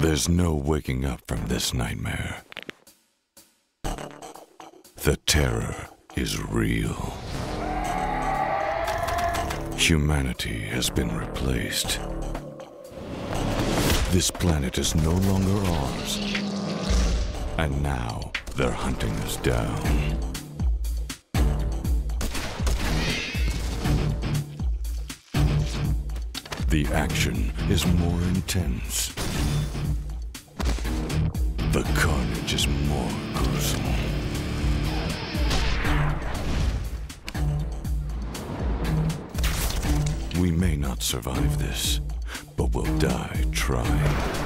There's no waking up from this nightmare. The terror is real. Humanity has been replaced. This planet is no longer ours. And now they're hunting us down. The action is more intense. The carnage is more gruesome. We may not survive this, but we'll die trying.